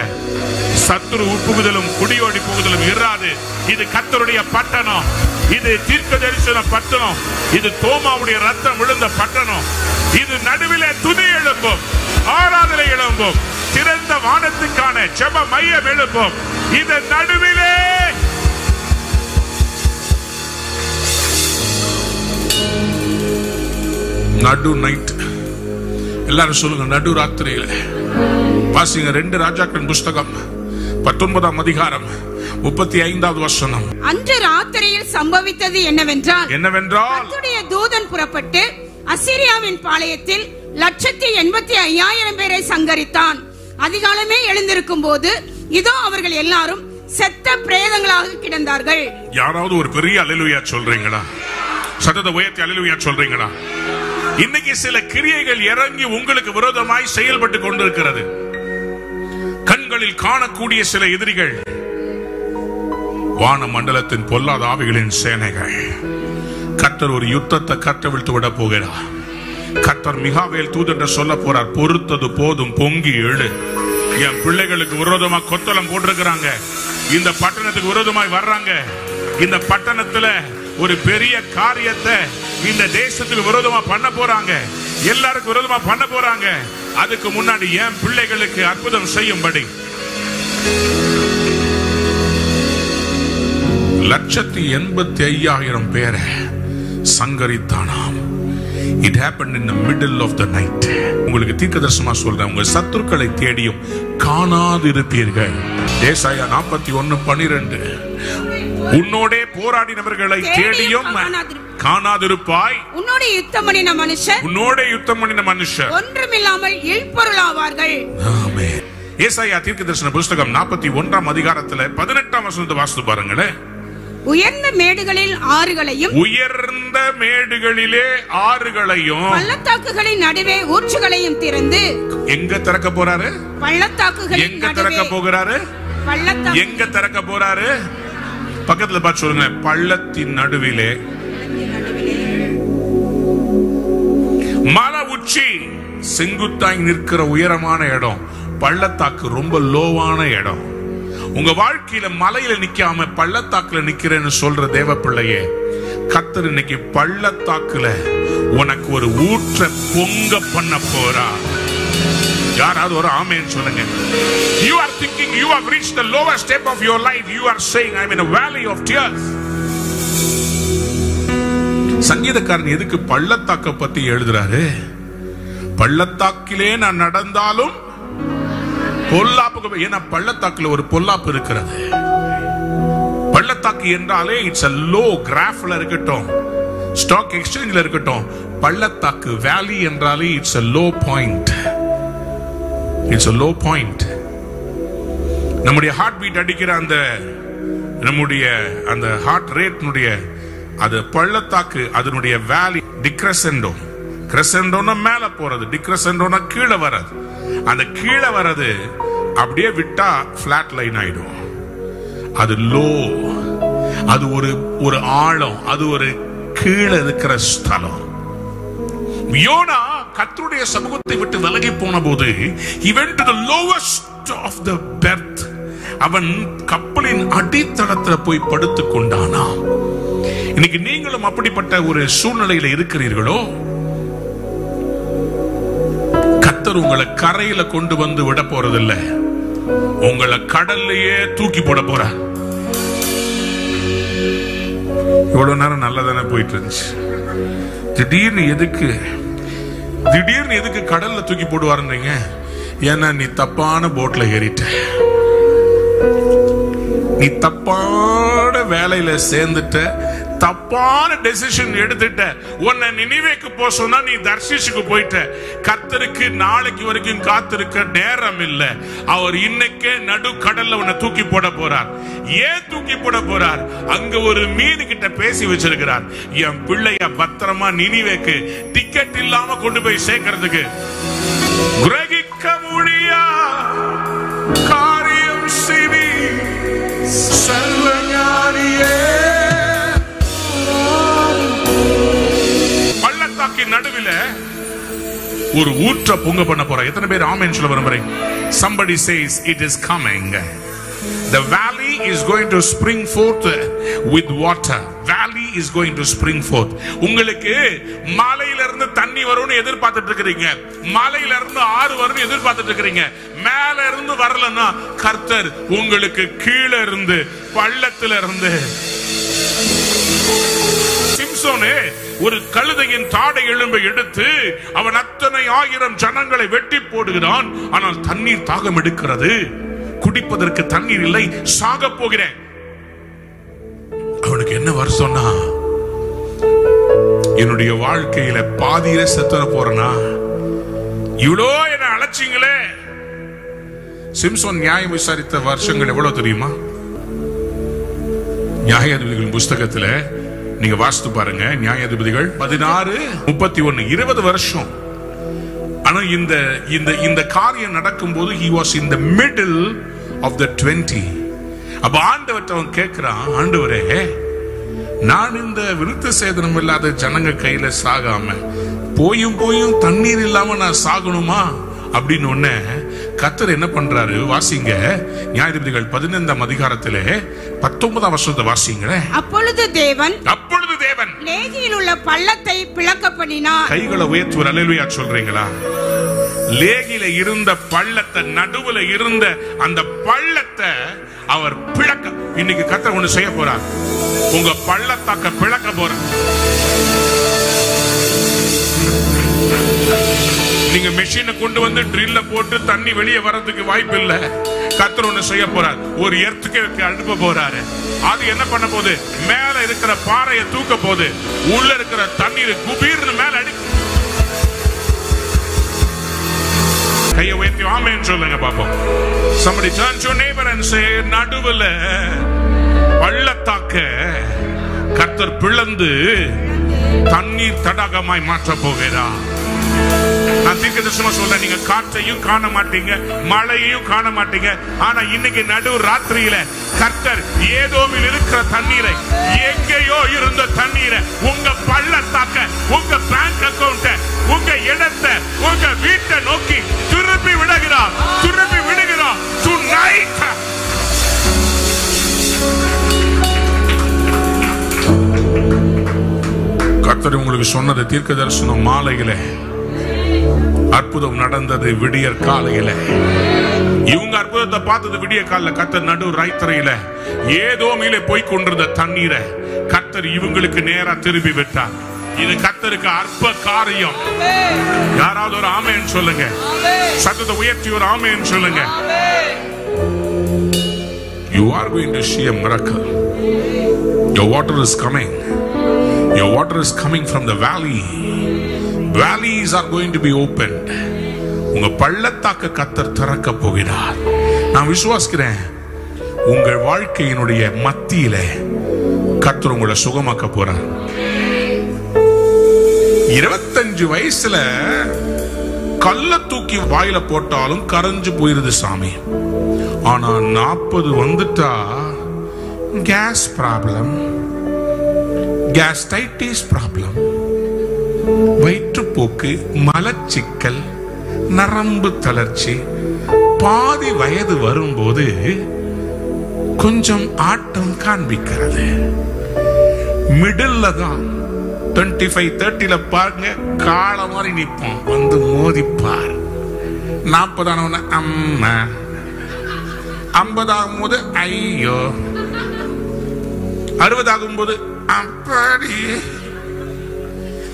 சத்துரு உப்புகுதலும் குடியோடி புகுதலும் இராது. இது கத்தருடைய பட்டணம். இது தீர்க்க தரிசன பட்டணம். இது தோமாவுடைய ரத்தம் விழுந்த பட்டணம். இது நடுவில் துதி எழும்பும் ஆராதனை எழும்பும் திறந்த வானத்துக்கான செப மையம் எழும்பும். இது நடுவிலே. நடு நைட் எல்லாரும் சொல்லுங்க நடு ராத்திரியில. வாசிங்க ரெண்டு ராஜாக்களின் புஸ்தகம் பத்தொன்பதாம் அதிகாரம் முப்பத்தி ஐந்தாவது வசனம். அன்று ராத்திரியில் சம்பவித்தது என்னவென்றால் என்னவென்றால்? தூதன் புறப்பட்டு அசிரியாவின் பாளையத்தில் லட்சத்தி எண்பத்தி ஐயாயிரம் பேரை சங்கரித்தான். அதிகாலமே எழுந்திருக்கும் போது இதோ அவர்கள் எல்லாரும் செத்த பிரேதங்களாக கிடந்தார்கள். யாராவது ஒரு பெரிய அலுவயா சொல்றீங்களா? சத்தத்தை உயர்த்தி அலுவயா சொல்றீங்களா? இன்னைக்கு சில கிரியைகள் இறங்கி உங்களுக்கு விரோதமாய் செயல்பட்டு கொண்டிருக்கிறது. கண்களில் காணக்கூடிய சில எதிரிகள் வான மண்டலத்தின் பொல்லாத ஆவிகளின் சேனைகள். கத்தர் ஒரு யுத்தத்தை கட்டவிழ்த்து விட போகிறார். கத்தர் மிகாவேல் தூதென்று சொல்ல போறார் பொறுத்தது போதும் பொங்கி எழு. என் பிள்ளைகளுக்கு விரோதமா கொத்தளம் போட்டிருக்கிறாங்க. இந்த பட்டணத்துக்கு விரோதமாய் வர்றாங்க. இந்த பட்டணத்துல ஒரு பெரிய காரியத்தை இந்த தேசத்துக்கு விரோதமா பண்ண போறாங்க. எல்லாருக்கும் விரோதமா பண்ண போறாங்க. அதுக்கு முன்னாடி என் பிள்ளைகளுக்கு அற்புதம் செய்யும்படி. லட்சத்தி எண்பத்தி ஐயாயிரம் பேரை சங்கரித்தானாம். It happen in middle of the night உங்களுக்கு தீர்க்கதரிசனமா சொல்றேன். உங்க சத்துருக்களை தேடியும் காணாதிருப்பீர்கள். தேசாயா நாற்பத்தி ஒன்னு பனிரெண்டு. உன்னோடே போராடினவர்களை தேடியும் காணாதிருப்பாய். உன்னோட யுத்தம் பண்ணின மனுஷர் உன்னோட யுத்தம் பண்ணின மனுஷர். ஒன்றுமில்லாமல் இல்பொருளாவார்கள். ஆமென். ஏசாயா தீர்க்கதரிசன புஸ்தகம் நாற்பத்தி ஒன்றாம் அதிகாரத்துல பதினெட்டாம் வசனத்தை வாசித்து பாருங்களேன் உயர்ந்த மேடுகளில் ஆறுகளையும் உயர்ந்த மேடுகளிலே ஆறுகளையும் பள்ளத்தாக்குகளின் நடுவே ஊற்றுகளையும் திறந்து எங்க திறக்க போறாரு? பள்ளத்தாக்குகளின் எங்க திறக்க போகிறாரு? பள்ளத்தாக்கு எங்க திறக்க போறாரு? பக்கத்துல பார்த்து சொல்லுங்க. பள்ளத்தின் நடுவிலே. மலை உச்சி. செங்குத்தாய் நிற்கிற உயரமான இடம். பள்ளத்தாக்கு ரொம்ப லோவான இடம். உங்க வாழ்க்கையில மலையில நிக்காம பள்ளத்தாக்குல நிக்கிறேன்னு சொல்ற தேவ பிள்ளையே கத்தர் இன்னைக்கு பள்ளத்தாக்குல உனக்கு ஒரு ஊற்ற பொங்க பண்ண போறா. யாராவது ஒரு ஆமேன்னு சொல்லுங்க. You are thinking you are reach the lower step of your life you are saying I mean valley of tears சங்கீதக்காரன் எதுக்கு பள்ளத்தாக்க பத்தி எழுதுறாரு? பள்ளத்தாக்கிலே நான் நடந்தாலும் பொல்லாப்புக்கு ஏன்னா பள்ளத்தாக்கில் ஒரு பொல்லாப்பு இருக்கிறது. பள்ளத்தாக்கு என்றாலே இட்ஸ் அ லோ கிராஃப்ல இருக்கட்டும் ஸ்டாக் எக்ஸ்சேஞ்சில் இருக்கட்டும் பள்ளத்தாக்கு வேலி என்றாலே it's a low point it's a low point நம்முடைய ஹார்ட் பீட் அடிக்கிற அந்த நம்முடைய அந்த ஹார்ட் ரேட்னுடைய அது பள்ளத்தாக்கு அதனுடைய வேலி டிக்ரசெண்டோ கிரசெண்டோன்னா மேல போறது டிக்ரசெண்டோன்னா கீழே வராது அந்த கீழே வர்றது அப்படியே விட்டா பிளாட் லைன் ஆயிடும். அது லோ அது ஒரு ஒரு ஆழம் அது ஒரு கீழே இருக்கிற ஸ்தலம். யோனா கத்தருடைய சமூகத்தை விட்டு விலகி போன போது he went to the lowest அவன் கப்பலின் அடித்தளத்தில் போய் படுத்துக் கொண்டானா இன்னைக்கு நீங்களும் அப்படிப்பட்ட ஒரு சூழ்நிலையில இருக்கிறீர்களோ? கத்தர் உங்களை கரையில கொண்டு வந்து விட போறதில்லை. உங்களை கடல்லையே தூக்கி போட போற. இவ்வளவு நேரம் நல்லதானே போயிட்டு இருந்துச்சு. திடீர்னு எதுக்கு திடீர்னு எதுக்கு கடல்ல தூக்கி போடுவாருன்றீங்க? ஏன்னா நீ தப்பான போட்ல ஏறிட்ட. நீ தப்பான வேலையில சேர்ந்துட்ட. தப்பான டெசிஷன் எடுத்துட்ட. உன்னை நினைவேக்கு போ சொன்னா நீ தர்சிஷுக்கு போயிட்ட. கத்தருக்கு நாளைக்கு வரைக்கும் காத்திருக்க நேரம் இல்ல அவர் இன்னைக்கே நடு கடல்ல உன்னை தூக்கி போட போறார். ஏன் தூக்கி போட போறார்? அங்க ஒரு மீன் கிட்ட பேசி வச்சிருக்கிறார். என் பிள்ளைய பத்திரமா நினைவேக்கு. டிக்கெட் இல்லாம கொண்டு போய் சேர்க்கறதுக்கு. கிரகிக்க முடியா? காரியம் சிவி. சர்வஞானியே. பள்ளத்தாக்கின் நடுவில் ஒரு ஊற்ற பொங்க பண்ண போற எத்தனை பேர் ஆமேன் சொல்ல விரும்புறேன் somebody says it is coming. The valley is going to spring forth with water. Valley is going to spring forth. உங்களுக்கு மலையில இருந்து தண்ணி வரும்னு எதிர்பார்த்துட்டு இருக்கிறீங்க. மலையில இருந்து ஆறு வரும்னு எதிர்பார்த்துட்டு இருக்கிறீங்க. மேல இருந்து வரலன்னா கர்த்தர் உங்களுக்கு கீழே இருந்து பள்ளத்துல இருந்து சிம்சோனே ஒரு கழுதையின் தாடை எலும்பை எடுத்து அவன் அத்தனை ஆயிரம் ஜனங்களை வெட்டி போடுகிறான். ஆனால் தண்ணீர் தாகம் எடுக்கிறது. குடிப்பதற்கு தண்ணீர் இல்லை சாக போகிறேன். அவனுக்கு என்ன வருஷம்னா என்னுடைய வாழ்க்கையில பாதியில செத்துற போறனா? இவ்வளோ என்ன அழைச்சிங்களே. சிம்சோன் நியாயம் விசாரித்த வருஷங்கள் எவ்வளவு தெரியுமா? நியாயாதிபதிகள் புஸ்தகத்துல நீங்க வாசித்து பாருங்க நியாயாதிபதிகள். பதினாறு. முப்பத்தி ஒன்னு இருபது வருஷம். ஆனா இந்த இந்த இந்த காரியம் நடக்கும்போது he was in the middle of the 20 அப்ப ஆண்டவர்ட்ட அவன் கேட்கிறான் ஆண்டவரே நான் இந்த விருத்த சேதனம் இல்லாத ஜனங்க கையில சாகாம போயும் போயும் தண்ணீர் இல்லாம நான் சாகணுமா? அப்படின்னு உடனே கத்தர் என்ன பண்றாரு? வாசிங்க. நியாயாதிபதிகள் பதினைந்தாம் அதிகாரத்திலே பத்தொன்பதாம் வருஷத்தை வாசிங்களேன் அப்பொழுது தேவன் அப்பொழுது தேவன் லேகியில் உள்ள பள்ளத்தை பிளக்க பண்ணினார் கைகளை உயர்த்துவர். அல்லேலூயா சொல்றீங்களா? லேகில இருந்த பள்ளத்தை நடுவுல இருந்த அந்த பள்ளத்தை அவர் பிளக்க இன்னைக்கு கத்தர் ஒண்ணு செய்ய போறார். உங்க பள்ளத்தாக்க பிளக்க போறார். நீங்க மெஷினை கொண்டு வந்து ட்ரில்ல போட்டு தண்ணி வெளியே வர்றதுக்கு வாய்ப்பு இல்ல. கத்தர் ஒண்ணு செய்ய போறார். ஒரு எர்த்துக்கு அனுப்ப போறாரு. அது என்ன பண்ண போகுது? மேல இருக்கிற பாறையை தூக்க போகுது. உள்ள இருக்கிற தண்ணீர் குபீர்னு மேல அடி கையை உயர்த்தி ஆமேன்னு சொல்லுங்க பாப்போம். Somebody turn to your neighbor நடுவுல பள்ளத்தாக்க கர்த்தர் பிளந்து தண்ணீர் தடாகமாய் மாற்ற போகிறார் நான் தீர்க்கதரிசனமா சொல்றேன் நீங்க காற்றையும் காண மாட்டீங்க மழையையும் காண மாட்டீங்க ஆனா இன்னைக்கு நடு ராத்திரியில கர்த்தர் ஏதோவில் இருக்கிற தண்ணீரை எங்கேயோ இருந்த தண்ணீரை உங்க பள்ளத்தாக்க உங்க பேங்க் அக்கவுண்ட உங்க இடத்தை உங்க வீட்டை நோக்கி திருப்பி விடுகிறார் திருப்பி விடுகிறார். டுநைட் கர்த்தர் உங்களுக்கு சொன்னது தீர்க்க தரிசனம் மாலையிலே அற்புதம் நடந்தது விடியற் காலையில இவங்க அற்புதத்தை பார்த்தது விடிய காலையில கர்த்தர் நடு ரைத்தரையில ஏதோ மேலே போய் கொண்டிருந்த தண்ணீரை கத்தர் இவங்களுக்கு நேரா திருப்பி விட்டார் இது கத்தருக்கு அற்ப காரியம் யாராவது ஒரு ஆமேன்னு சொல்லுங்க சத்தத்தை உயர்த்தி ஒரு ஆமேன்னு சொல்லுங்க You are going to see a miracle. Your water is coming. Your water is coming from the valley. Valleys are going to be opened. உங்க பள்ளத்தாக்க கத்தர் திறக்க போகிறார். நான் விசுவாசிக்கிறேன். உங்கள் வாழ்க்கையினுடைய மத்தியில கத்தர் உங்களை சுகமாக்க போறார். இருபத்தஞ்சு வயசுல கல்ல தூக்கி வாயில போட்டாலும் கரைஞ்சு போயிருது சாமி. ஆனா நாற்பது வந்துட்டா கேஸ் ப்ராப்ளம். Gastritis problem. வயிற்றுப்போக்கு மலச்சிக்கல் நரம்பு தளர்ச்சி பாதி வயது வரும்போது கொஞ்சம் ஆட்டம் காண்பிக்கிறது. மிடில் தான். டுவெண்ட்டி ஃபைவ் தேர்ட்டில பாருங்க காலம் மாதிரி நிற்போம் வந்து மோதிப்பார். நாற்பதான அம்மா. ஐம்பதாகும் போது ஐயோ. அறுபதாகும் போது அப்படி.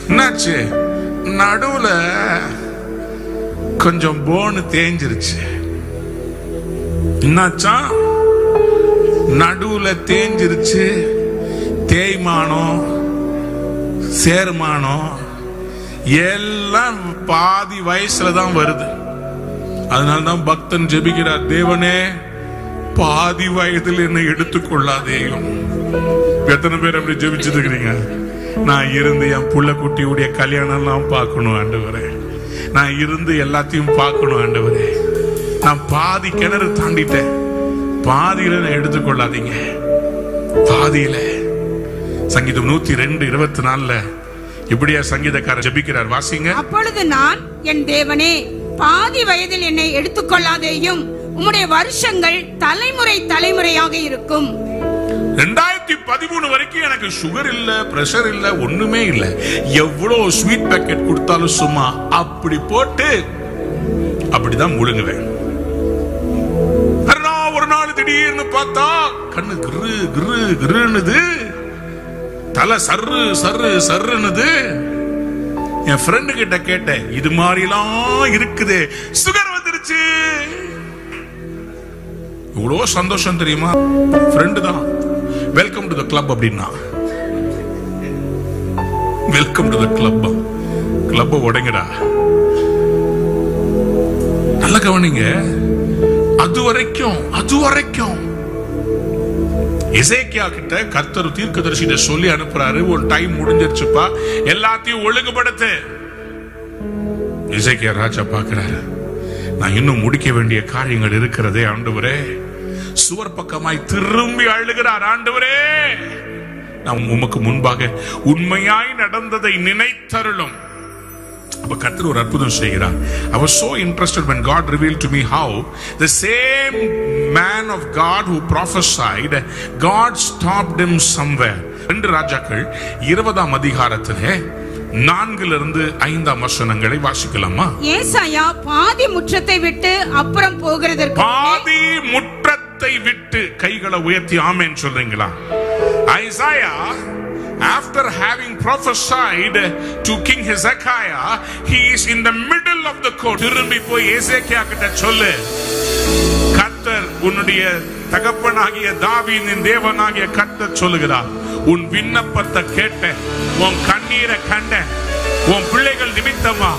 என்னாச்சு? நடுவுல கொஞ்சம் போனு தேஞ்சிருச்சு என்னாச்சா? நடுவுல தேஞ்சிருச்சு தேய்மானம் சேர்மானம் எல்லாம் பாதி வயசுல தான் வருது. அதனால தான் பக்தன் ஜெபிக்கிறார் தேவனே பாதி வயதில் என்னை எடுத்துக்கொள்ளாதேயும் எத்தனை பேர் அப்படி ஜெபிச்சுட்டு இருக்கிறீங்க? நான் இருந்து என் புள்ள குட்டியுடைய கல்யாணம் எல்லாம் பார்க்கணும் ஆண்டவரே. நான் இருந்து எல்லாத்தையும் பார்க்கணும் ஆண்டவரே. நான் பாதி கிணறு தாண்டிட்டேன். பாதியில நான் எடுத்துக்கொள்ளாதீங்க. பாதியில. சங்கீதம் நூத்தி ரெண்டு இருபத்தி நாலுல இப்படியா சங்கீதக்காரர் ஜெபிக்கிறார். வாசிங்க. அப்பொழுது நான் என் தேவனே பாதி வயதில் என்னை எடுத்துக்கொள்ளாதேயும் உம்முடைய வருஷங்கள் தலைமுறை தலைமுறையாக இருக்கும். ரெண்டாயிரத்தி பதிமூணு வரைக்கும் எனக்கு சுகர் இல்ல பிரஷர் இல்ல ஒண்ணுமே இல்ல. எவ்வளவு ஸ்வீட் பேக்கெட் கொடுத்தாலும் சும்மா அப்படி போட்டு அப்படிதான் முழுங்குவேன். ஒரு நாள் திடீர்னு பார்த்தா கண்ணு கிரு கிரு கிருன்னுது. தலை சர்ரு சர்ரு சர்ருன்னுது. என் ஃப்ரெண்டு கிட்ட கேட்டேன் இது மாதிரிலாம் இருக்குது சுகர் வந்துருச்சு. இவ்வளோ சந்தோஷம் தெரியுமா? ஃப்ரெண்டு தான். வெல்கம் டு த கிளப் அப்படின்னா welcome to the club club உடைங்கடா நல்ல கவனிங்க. அது வரைக்கும் அது வரைக்கும். இசைக்கியா கிட்ட கர்த்தர் தீர்க்கதரிசிட்ட சொல்லி அனுப்புறாரு. ஒரு டைம் முடிஞ்சிருச்சுப்பா. எல்லாத்தையும் ஒழுங்குபடுத்து. இசைக்கியா ராஜா பாக்குறாரு நான் இன்னும் முடிக்க வேண்டிய காரியங்கள் இருக்கிறதே ஆண்டவரே. சுவர் பக்கமாய் திரும்பி அழுகிறார். ஆண்டவரே நான் உமக்கு முன்பாக உண்மையாய் நடந்ததை நினைத்தருளும். அப்ப கர்த்தர் ஒரு அற்புதம் செய்கிறார். I was so interested when God revealed to me how the same man of God who prophesied God stopped him somewhere. ரெண்டு ராஜாக்கள் இருபதாம் அதிகாரத்திலே நான்கிலிருந்து ஐந்தாம் வசனங்களை வாசிக்கலாமா? ஏசாயா பாதி முற்றத்தை விட்டு அப்புறம் போகிறதற்கு பாதி இடத்தை விட்டு கைகளை உயர்த்தி ஆமேன்னு சொல்றீங்களா? Isaiah after having prophesied to king hezekiah he is in the middle of the court. திரும்பி போய் ஏசேக்கியா கிட்ட சொல்லு. கத்தர் உன்னுடைய தகப்பனாகிய தாவீதின் தேவனாகிய கத்தர் சொல்லுகிறார். உன் விண்ணப்பத்தை கேட்டேன். உன் கண்ணீரை கண்ட உன் பிள்ளைகள் நிமித்தமா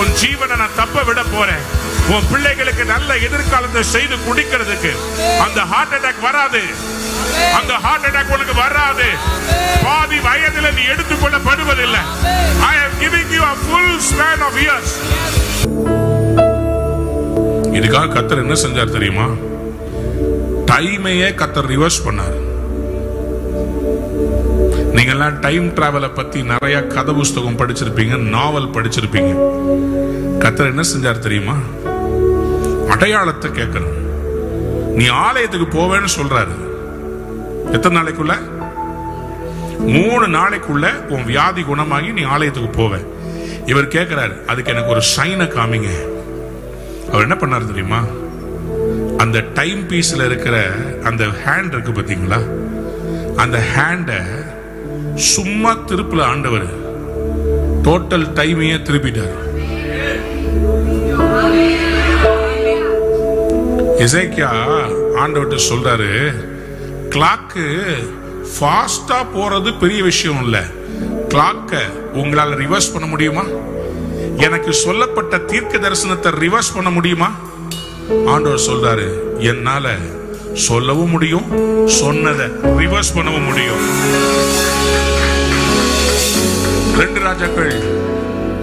உன் ஜீவனை நான் தப்ப விட போறேன். உன் பிள்ளைகளுக்கு நல்ல எதிர்காலத்தை செய்து குடிக்கிறதுக்கு அந்த ஹார்ட் அட்டாக் வராது. அந்த ஹார்ட் அட்டாக் உனக்கு வராது. பாதி வயதில் நீ எடுத்துக்கொள்ளப்படுவதில்லை. I have giving you a full span of years இதுக்காக கத்தர் என்ன செஞ்சார் தெரியுமா? டைமையே கத்தர் ரிவர்ஸ் பண்ணார். நீங்கெல்லாம் டைம் டிராவலை பத்தி நிறைய கதை புஸ்தகம் படிச்சிருப்பீங்க நாவல் படிச்சிருப்பீங்க. கத்தர் என்ன செஞ்சார் தெரியுமா? அடையாளத்தை கேட்கணும். நீ ஆலயத்துக்கு போவேன்னு சொல்றாரு. எத்தனை நாளைக்குள்ள? மூணு நாளைக்குள்ள உன் வியாதி குணமாகி நீ ஆலயத்துக்கு போவேன் இவர் கேட்கிறாரு அதுக்கு எனக்கு ஒரு சைனை காமிங்க. அவர் என்ன பண்ணாரு தெரியுமா? அந்த டைம் பீஸ்ல இருக்கிற அந்த ஹேண்ட் இருக்கு பாத்தீங்களா? அந்த ஹேண்டை சும்மா திருப்பில் ஆண்டவர். டோட்டல் டைமையே திருப்பிட்டார். இசைக்கியா ஆண்டவர்கிட்ட சொல்றாரு கிளாக்கு ஃபாஸ்டா போறது பெரிய விஷயம் இல்ல. கிளாக்க உங்களால ரிவர்ஸ் பண்ண முடியுமா? எனக்கு சொல்லப்பட்ட தீர்க்க தரிசனத்தை ரிவர்ஸ் பண்ண முடியுமா? ஆண்டவர் சொல்றாரு என்னால சொல்லவும் முடியும் சொன்னதை ரிவர்ஸ் பண்ணவும் முடியும். ரெண்டு ராஜாக்கள்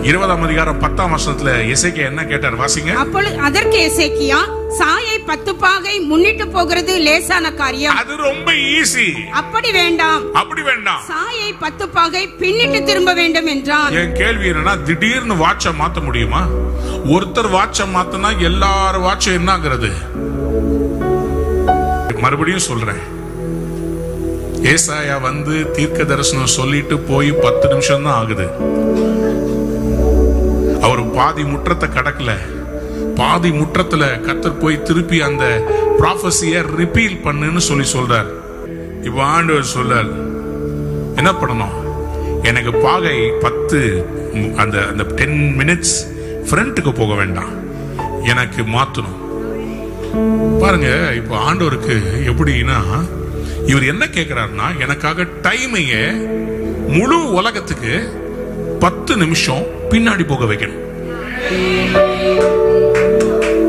இருபதாம் அதிகாரம் பத்தாம் வருஷத்துல இசைக்கு என்ன கேட்டார்? வாசிங்க. அப்பொழுது அதற்கு எசேக்கியா சாயை பத்து பாகை முன்னிட்டு போகிறது லேசான காரியம். அது ரொம்ப ஈஸி அப்படி வேண்டாம். அப்படி வேண்டாம். சாயை பத்து பாகை பின்னிட்டு திரும்ப வேண்டும் என்றான். என் கேள்வி என்னன்னா திடீர்னு வாட்ச மாத்த முடியுமா? ஒருத்தர் வாட்ச மாத்தினா எல்லார் வாட்சும் என்ன ஆகுறது மறுபடியும் சொல்றேன். ஏசாயா வந்து தீர்க்க தரிசனம் சொல்லிட்டு போய் பத்து நிமிஷம் தான் ஆகுது. பாதி முற்றத்தை கடக்கல. பாதி முற்றத்துல கத்தர் போய் திருப்பி அந்த ப்ராஃபஸிய ரிப்பீல் பண்ணுன்னு சொல்லி சொல்றார். இப்ப ஆண்டவர் சொல்றார் என்ன பண்ணணும்? எனக்கு பாகை பத்து அந்த அந்த டென் மினிட்ஸ் ஃப்ரண்ட்டுக்கு போக வேண்டாம். எனக்கு மாத்தணும். பாருங்க இப்போ ஆண்டவருக்கு எப்படின்னா இவர் என்ன கேட்கிறாருன்னா எனக்காக டைமைய முழு உலகத்துக்கு பத்து நிமிஷம் பின்னாடி போக வைக்கணும்.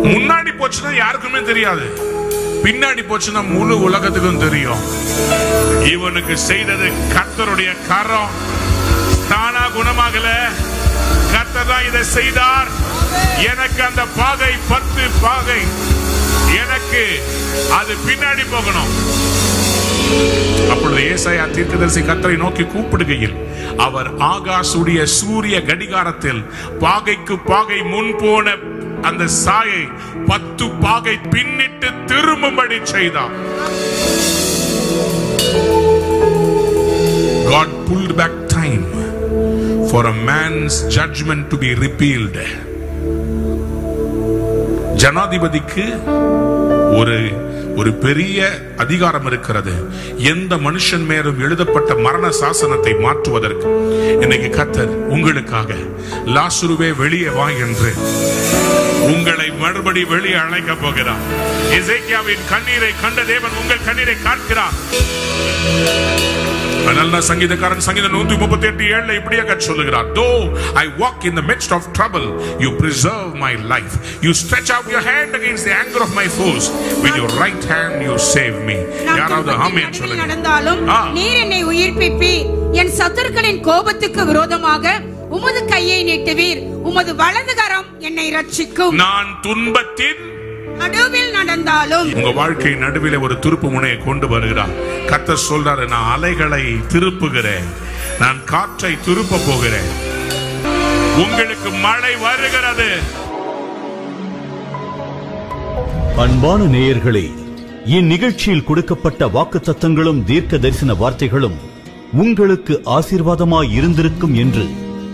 முன்னாடி போச்சுன்னா யாருக்குமே தெரியாது. பின்னாடி போச்சுன்னா முழு உலகத்துக்கும் தெரியும். இவனுக்கு செய்தது கர்த்தருடைய கரம். தானா குணமாகல. கர்த்தர் தான் இதை செய்தார். எனக்கு அந்த பாகை பத்து பாகை. எனக்கு அது பின்னாடி போகணும். அப்பொழுது ஏசாயா தீர்க்கதரிசி கத்தரை நோக்கி கூப்பிடுகையில் அவர் ஆகாசுடைய சூரிய கடிகாரத்தில் பாகைக்கு பாகை முன் போன அந்த சாயை பத்து பாகை பின்னிட்டு திரும்பும்படி செய்தார் God pulled back time for a man's judgment to be repealed. ஜனாதிபதிக்கு ஒரு ஒரு பெரிய அதிகாரம் இருக்கிறது. எந்த மனுஷன் மேலும் எழுதப்பட்ட மரண சாசனத்தை மாற்றுவதற்கு? இன்னைக்கு கத்தர் உங்களுக்காக லாசுருவே வெளியே வா என்று உங்களை மறுபடி வெளியே அழைக்க போகிறார். இசைக்கியாவின் கண்ணீரை கண்ட தேவன் உங்கள் கண்ணீரை காட்கிறார் அதனால தான் சங்கீதக்காரன் சங்கீதம் நூத்தி முப்பத்தி எட்டு ஏழுல இப்படியாக சொல்லுகிறார். Though I walk in the of trouble you preserve my life. You stretch out your hand against the anger of my foes with your right hand you save me. நான் யாராவது ஆமென் சொல்லுங்க. நடந்தாலும். நீர் என்னை உயிர்ப்பிப்பீர். என் சத்துருக்களின் கோபத்துக்கு விரோதமாக உமது கையை நீட்டுவீர். உமது வலது கரம் என்னை ரட்சிக்கும் நான் துன்பத்தின் நடுவில் நடந்தாலும் உங்க வாழ்க்கை நடுவில் ஒரு திருப்பு முனையை கொண்டு வருகிறார். கர்த்தர் சொல்றாரு நான் அலைகளை திருப்புகிறேன். நான் காற்றை திருப்ப போகிறேன். உங்களுக்கு மழை வருகிறது. அன்பான நேயர்களே இந்நிகழ்ச்சியில் கொடுக்கப்பட்ட வாக்குத்தத்தங்களும் தீர்க்க தரிசன வார்த்தைகளும் உங்களுக்கு ஆசீர்வாதமாய் இருந்திருக்கும் என்று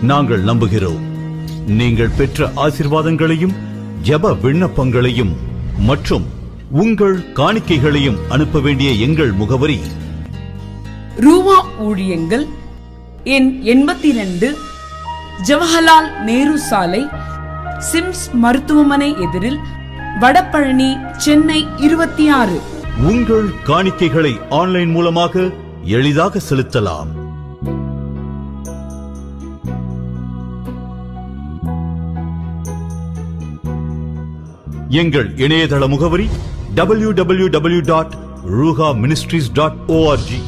நாங்கள் நம்புகிறோம். நீங்கள் பெற்ற ஆசீர்வாதங்களையும் ஜெப விண்ணப்பங்களையும் மற்றும் உங்கள் காணிக்கைகளையும் அனுப்ப வேண்டிய எங்கள் முகவரி ரூவா ஊழியங்கள் எண் எண்பத்தி ரெண்டு ஜவஹர்லால் நேரு சாலை சிம்ஸ் மருத்துவமனை எதிரில் வடபழனி சென்னை இருபத்தி ஆறு. உங்கள் காணிக்கைகளை ஆன்லைன் மூலமாக எளிதாக செலுத்தலாம். எங்கள் இணையதள முகவரி W W W dot Ruha ministries dot O R G